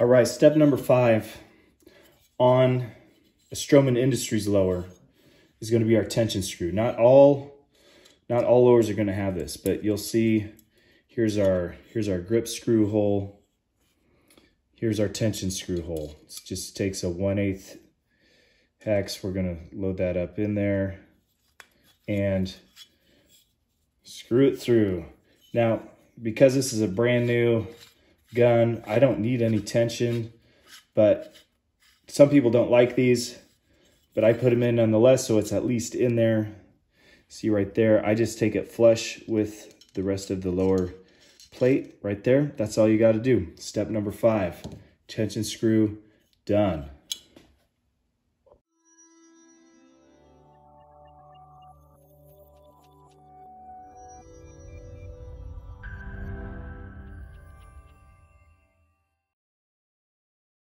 All right, step number five on a Stroman Industries lower is going to be our tension screw. Not all, not all lowers are going to have this, but you'll see here's our here's our grip screw hole. Here's our tension screw hole. It just takes a 1 8 hex. We're going to load that up in there and screw it through. Now, because this is a brand new gun, I don't need any tension, but some people don't like these, but I put them in nonetheless, so it's at least in there. See right there, I just take it flush with the rest of the lower plate right there. That's all you got to do. Step number five, tension screw, done.